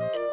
you